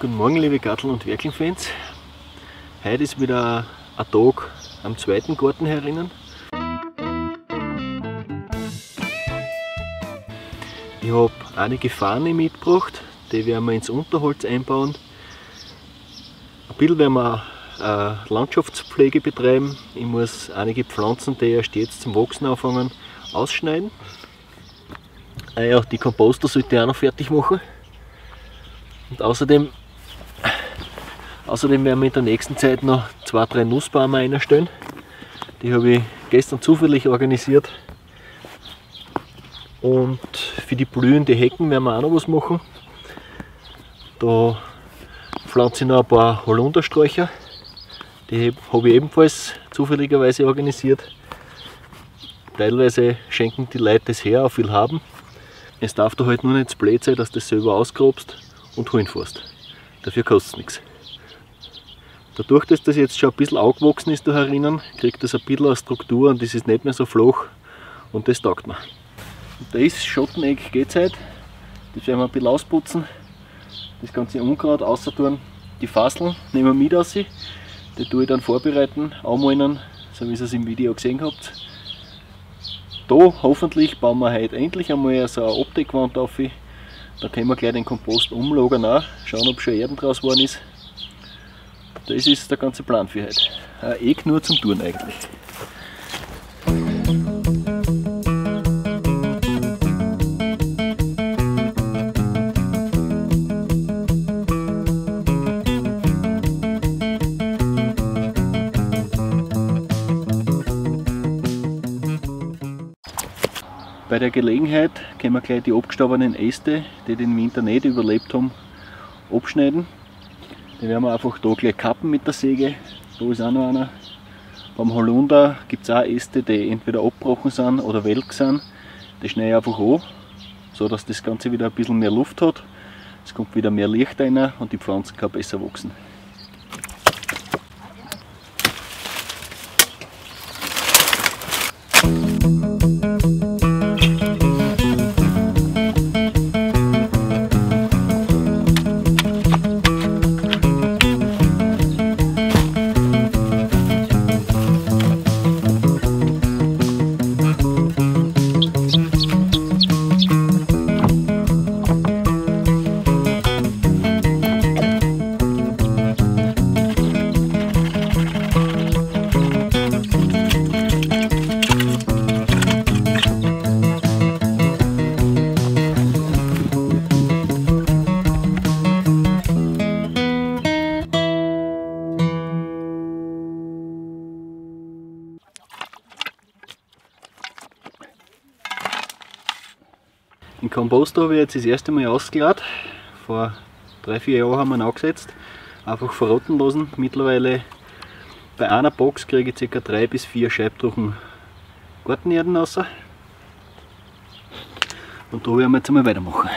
Guten Morgen liebe Gartel- und Werkelfans. Heute ist wieder ein Tag am zweiten Garten herinnen. Ich habe einige Fahne mitgebracht, die werden wir ins Unterholz einbauen. Ein bisschen werden wir äh, Landschaftspflege betreiben. Ich muss einige Pflanzen, die erst jetzt zum Wachsen anfangen, ausschneiden. Äh, ja, die Komposter sollte ich auch noch fertig machen. Und außerdem, außerdem werden wir in der nächsten Zeit noch zwei, drei Nussbäume einstellen. Die habe ich gestern zufällig organisiert. Und für die blühenden Hecken werden wir auch noch was machen. Da pflanze ich noch ein paar Holundersträucher. Die habe ich ebenfalls zufälligerweise organisiert. Teilweise schenken die Leute das her, auch viel haben. Es darf da halt nur nicht blöd sein, dass du das selber ausgrobst und holen fährst. Dafür kostet es nichts. Dadurch, dass das jetzt schon ein bisschen aufgewachsen ist da herinnen, kriegt das ein bisschen eine Struktur und das ist nicht mehr so flach und das taugt mir. Und da ist Schotteneck geht halt. Das werden wir ein bisschen ausputzen. Das ganze Unkraut außer tun. Die Fasseln nehmen wir mit aus. Die tue ich dann vorbereiten, anmalen, so wie ihr es im Video gesehen habt. Da hoffentlich bauen wir heute endlich einmal so eine Optikwand auf. Da können wir gleich den Kompost umlagern auch, schauen ob schon Erden draus geworden ist. Das ist der ganze Plan für heute. Ein Eck nur zum Touren eigentlich. Bei der Gelegenheit können wir gleich die abgestorbenen Äste, die den Winter nicht überlebt haben, abschneiden. Die werden wir einfach da gleich kappen mit der Säge. Da ist auch noch einer. Beim Holunder gibt es auch Äste, die entweder abgebrochen sind oder welk sind. Die schneide ich einfach an, so dass das Ganze wieder ein bisschen mehr Luft hat. Es kommt wieder mehr Licht rein und die Pflanzen kann besser wachsen. Den Komposter habe ich jetzt das erste Mal ausgeladen. Vor drei, vier Jahren haben wir ihn angesetzt. Einfach verrotten lassen. Mittlerweile bei einer Box kriege ich ca. drei bis vier Scheibtruchen Gartenerden raus. Und da werden wir jetzt einmal weitermachen.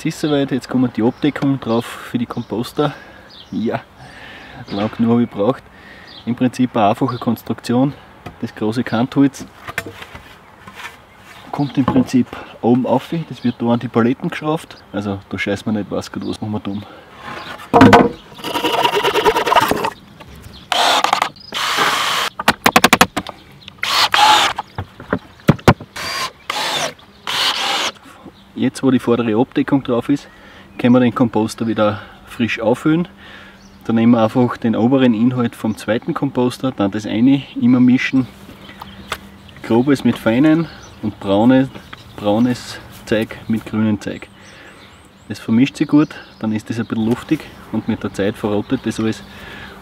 Jetzt ist es soweit, jetzt kommt die Abdeckung drauf für die Komposter. Ja, lang genug habe ich gebraucht. Im Prinzip eine einfache Konstruktion. Das große Kantholz kommt im Prinzip oben auf, das wird da an die Paletten geschraubt. Also da scheiß man nicht, was gut, was machen wir tun. Jetzt wo die vordere Abdeckung drauf ist, können wir den Komposter wieder frisch auffüllen. Dann nehmen wir einfach den oberen Inhalt vom zweiten Komposter, dann das eine immer mischen. Grobes mit feinen und braune, braunes Zeug mit grünem Zeug. Das vermischt sich gut, dann ist das ein bisschen luftig und mit der Zeit verrottet das alles.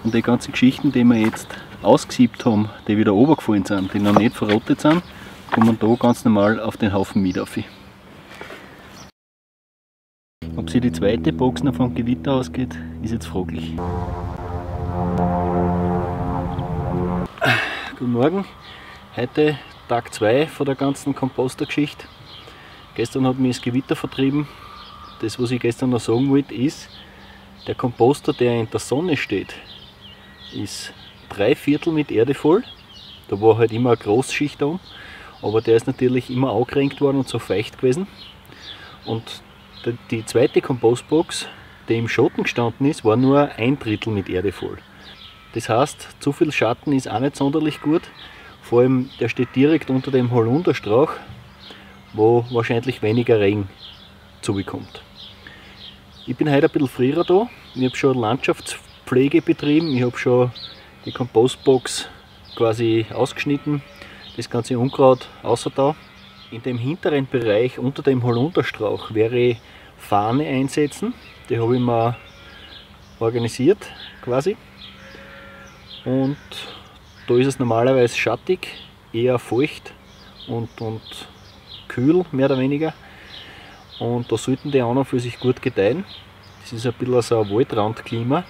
Und die ganzen Geschichten, die wir jetzt ausgesiebt haben, die wieder runtergefallen sind, die noch nicht verrottet sind, kommen da ganz normal auf den Haufen mit auf. Ob sie die zweite Box noch vom Gewitter ausgeht, ist jetzt fraglich. Guten Morgen, heute Tag 2 von der ganzen Kompostergeschichte. Gestern hat mich das Gewitter vertrieben. Das, was ich gestern noch sagen wollte, ist, der Komposter, der in der Sonne steht, ist drei Viertel mit Erde voll. Da war halt immer eine Großschicht um, aber der ist natürlich immer angerenkt worden und so feucht gewesen. Und die zweite Kompostbox, die im Schatten gestanden ist, war nur ein Drittel mit Erde voll. Das heißt, zu viel Schatten ist auch nicht sonderlich gut. Vor allem, der steht direkt unter dem Holunderstrauch, wo wahrscheinlich weniger Regen zubekommt. Ich bin heute ein bisschen früher da. Ich habe schon Landschaftspflege betrieben. Ich habe schon die Kompostbox quasi ausgeschnitten, das ganze Unkraut außer da. In dem hinteren Bereich unter dem Holunderstrauch wäre Fahne einsetzen. Die habe ich mir organisiert quasi. Und da ist es normalerweise schattig, eher feucht und, und kühl, mehr oder weniger. Und da sollten die auch noch für sich gut gedeihen. Das ist ein bisschen so ein Waldrandklima.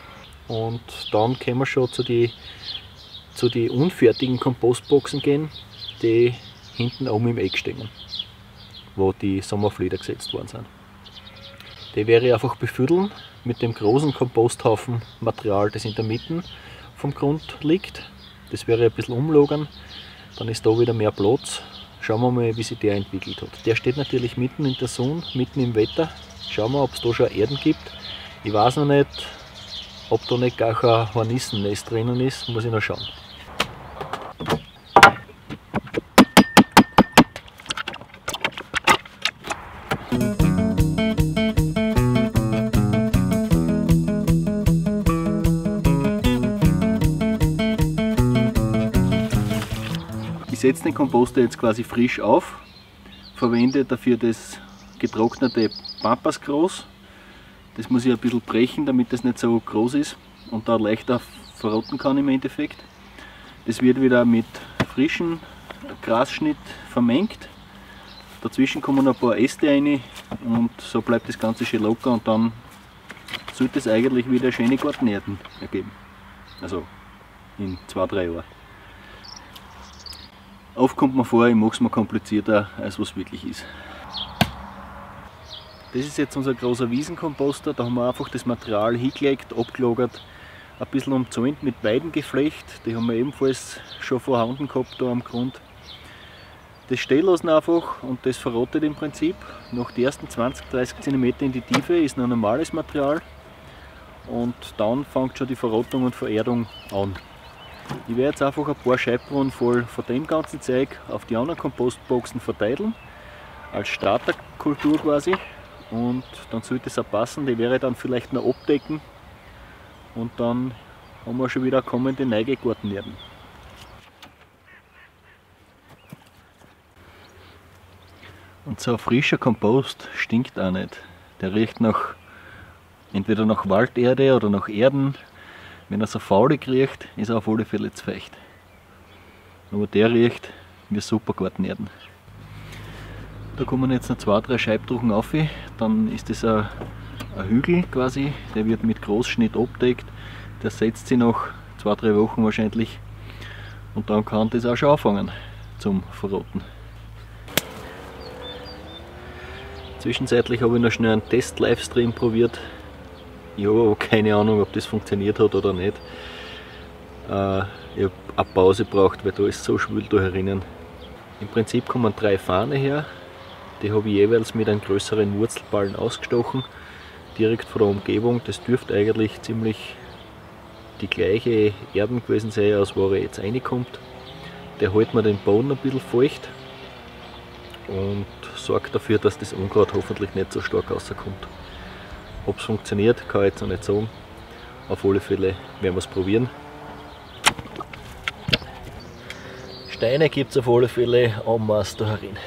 Und dann können wir schon zu den zu die unfertigen Kompostboxen gehen, die hinten oben im Eck stehen, wo die Sommerflieder gesetzt worden sind. Die wäre ich einfach befüllen mit dem großen Komposthaufen Material, das in der Mitte vom Grund liegt. Das wäre ein bisschen umlagern, dann ist da wieder mehr Platz. Schauen wir mal, wie sich der entwickelt hat. Der steht natürlich mitten in der Sonne, mitten im Wetter. Schauen wir, ob es da schon Erden gibt. Ich weiß noch nicht, ob da nicht gar ein Hornissennest drinnen ist, muss ich noch schauen. Ich setze den Komposter jetzt quasi frisch auf, verwende dafür das getrocknete Pampasgras. Das muss ich ein bisschen brechen, damit das nicht so groß ist und da leichter verrotten kann im Endeffekt. Das wird wieder mit frischem Grasschnitt vermengt. Dazwischen kommen ein paar Äste rein und so bleibt das Ganze schön locker und dann sollte es eigentlich wieder schöne Gartenärten ergeben. Also in zwei, drei Jahren. Oft kommt man vor, ich mache es mir komplizierter, als was wirklich ist. Das ist jetzt unser großer Wiesenkomposter, da haben wir einfach das Material hingelegt, abgelagert, ein bisschen umzäunt mit Weidengeflecht, die haben wir ebenfalls schon vorhanden gehabt da am Grund. Das stehen lassen einfach und das verrottet im Prinzip. Nach den ersten 20-30 cm in die Tiefe ist noch normales Material und dann fängt schon die Verrottung und Vererdung an. Ich werde jetzt einfach ein paar Scheibruhen voll von dem ganzen Zeug auf die anderen Kompostboxen verteilen, als Starterkultur quasi. Und dann sollte es auch passen, die werde ich dann vielleicht noch abdecken und dann haben wir schon wieder kommende neige Gartenherden. Und so frischer Kompost stinkt auch nicht. Der riecht nach entweder nach Walderde oder nach Erden wenn er so faulig riecht, ist er auf alle Fälle zu feucht. Aber der riecht wie super Gartenerden. Da kommen jetzt noch zwei, drei Scheibdrucken auf, dann ist das ein, Hügel quasi, der wird mit Großschnitt abdeckt, der setzt sich nach zwei, drei Wochen wahrscheinlich und dann kann das auch schon anfangen zum Verrotten. Zwischenzeitlich habe ich noch schnell einen Test-Livestream probiert ich habe aber keine Ahnung, ob das funktioniert hat oder nicht. Äh, ich habe eine Pause gebraucht, weil da ist so schwül da herinnen. Im Prinzip kommen drei Fahne her. Die habe ich jeweils mit einem größeren Wurzelballen ausgestochen, direkt von der Umgebung. Das dürfte eigentlich ziemlich die gleiche Erden gewesen sein, aus wo er jetzt reinkommt. Der hält mir den Boden ein bisschen feucht und sorgt dafür, dass das Unkraut hoffentlich nicht so stark rauskommt. Ob es funktioniert, kann ich jetzt noch nicht sagen. Auf alle Fälle werden wir es probieren. Steine gibt es auf alle Fälle masse da herin.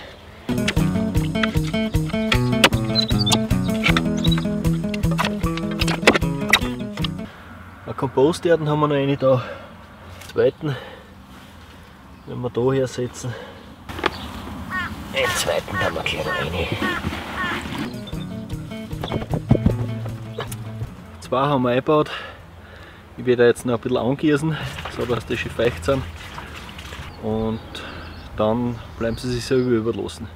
Eine Komposterden haben wir noch eine da. Zweiten, wenn wir da her setzen. Den zweiten haben wir gleich noch eine. Zwei haben wir eingebaut. Ich werde jetzt noch ein bisschen angießen, so dass die schön feucht sind. Und dann bleiben sie sich selber überlassen.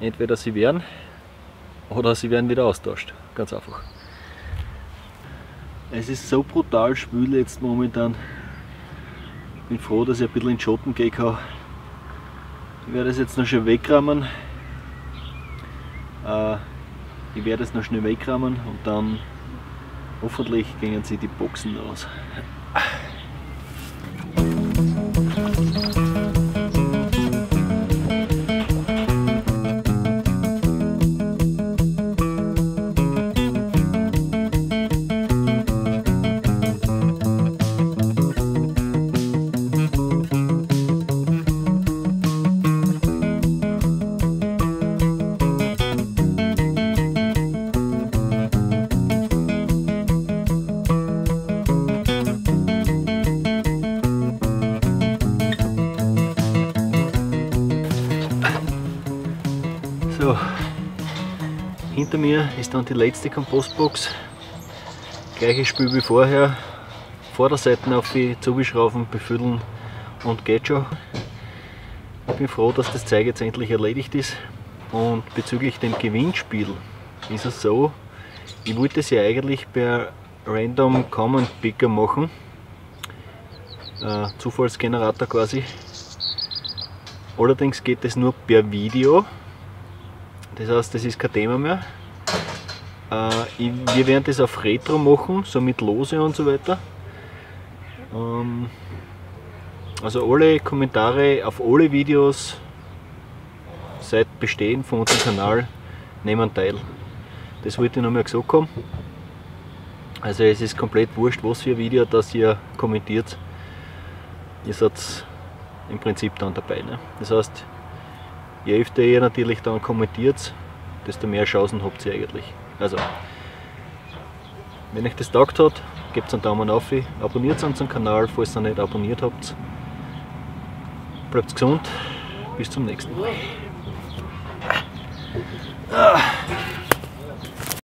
Entweder sie werden oder sie werden wieder austauscht. Ganz einfach. Es ist so brutal schwül jetzt momentan. Ich bin froh, dass ich ein bisschen in den Schatten gehen kann. Ich werde es jetzt noch schnell wegrammen. Äh, ich werde es noch schnell wegrammen und dann hoffentlich gehen sie die Boxen aus. Hinter mir ist dann die letzte Kompostbox. Gleiches Spiel wie vorher. Vorderseiten auf die zubeschrauben, befüllen und geht schon. Ich bin froh, dass das Zeug jetzt endlich erledigt ist. Und bezüglich dem Gewinnspiel ist es so, ich wollte es ja eigentlich per Random Common Picker machen. Äh, Zufallsgenerator quasi. Allerdings geht es nur per Video. Das heißt, das ist kein Thema mehr. Äh, wir werden das auf Retro machen, so mit Lose und so weiter. Ähm, also alle Kommentare auf alle Videos seit Bestehen von unserem Kanal nehmen teil. Das wollte ich noch mal gesagt haben. Also es ist komplett wurscht, was für ein Video das ihr kommentiert. Ihr seid im Prinzip dann dabei. Ne? Das heißt, je öfter ihr natürlich dann kommentiert, desto mehr Chancen habt ihr eigentlich. Also, wenn euch das taugt hat, gebt einen Daumen auf, abonniert unseren Kanal, falls ihr nicht abonniert habt. Bleibt gesund, bis zum nächsten Mal. Ah.